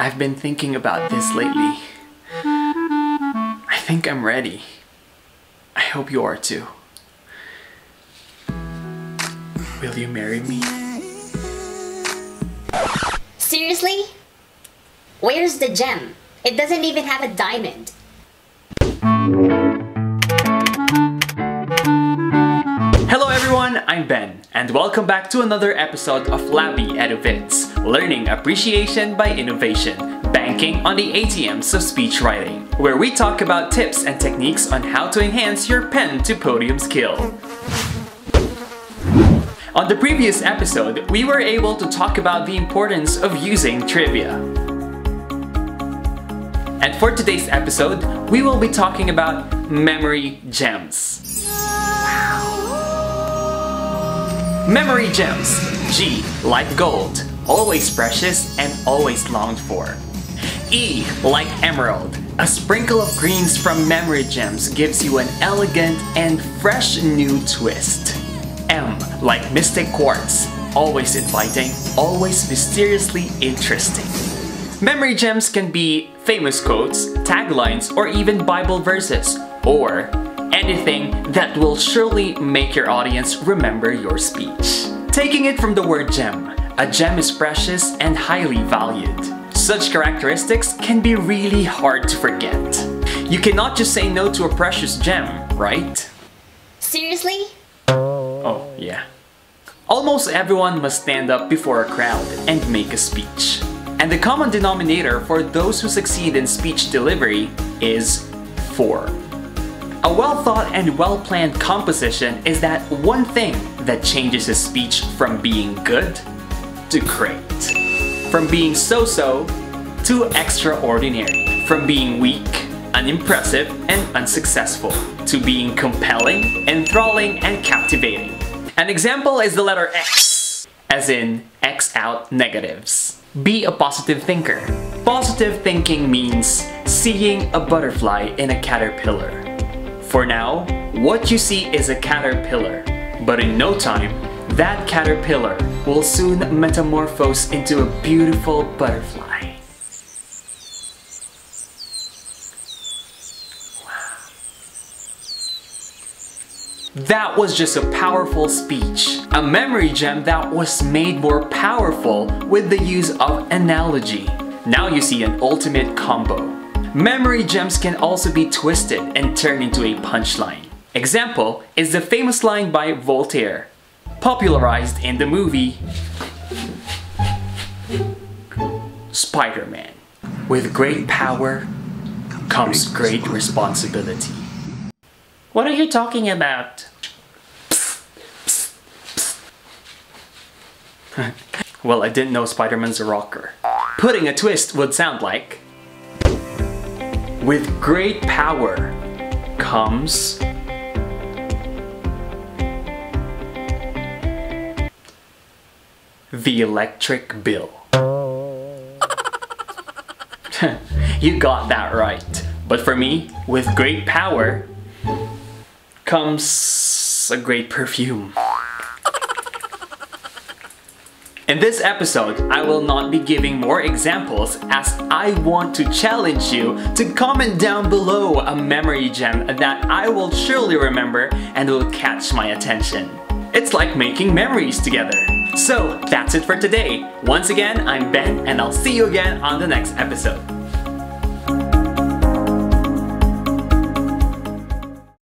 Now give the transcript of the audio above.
I've been thinking about this lately. I think I'm ready. I hope you are too. Will you marry me? Seriously? Where's the gem? It doesn't even have a diamond. Hello everyone, I'm Ben, and welcome back to another episode of LABI EduVids, Learning Appreciation by Innovation, banking on the ATMs of speech writing, where we talk about tips and techniques on how to enhance your pen to podium skill. On the previous episode, we were able to talk about the importance of using trivia. And for today's episode, we will be talking about memory gems. Memory gems. G, like gold, always precious and always longed for. E, like emerald. A sprinkle of greens from memory gems gives you an elegant and fresh new twist. M, like mystic quartz. Always inviting, always mysteriously interesting. Memory gems can be famous quotes, taglines, or even Bible verses, or anything that will surely make your audience remember your speech. Taking it from the word gem, a gem is precious and highly valued. Such characteristics can be really hard to forget. You cannot just say no to a precious gem, right? Seriously? Oh, yeah. Almost everyone must stand up before a crowd and make a speech. And the common denominator for those who succeed in speech delivery is 4. A well thought and well planned composition is that one thing that changes a speech from being good to great. From being so-so to extraordinary. From being weak, unimpressive, and unsuccessful to being compelling, enthralling, and captivating. An example is the letter X, as in X out negatives. Be a positive thinker. Positive thinking means seeing a butterfly in a caterpillar. For now, what you see is a caterpillar, but in no time, that caterpillar will soon metamorphose into a beautiful butterfly. That was just a powerful speech. A memory gem that was made more powerful with the use of analogy. Now you see an ultimate combo. Memory gems can also be twisted and turned into a punchline. Example is the famous line by Voltaire, popularized in the movie Spider-Man. With great power comes great responsibility. What are you talking about? well, I didn't know Spider-Man's a rocker. Putting a twist would sound like With great power comes the electric bill. you got that right. But for me, with great power comes a great perfume. In this episode, I will not be giving more examples as I want to challenge you to comment down below a memory gem that I will surely remember and will catch my attention. It's like making memories together. So that's it for today. Once again, I'm Ben and I'll see you again on the next episode.